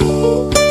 Música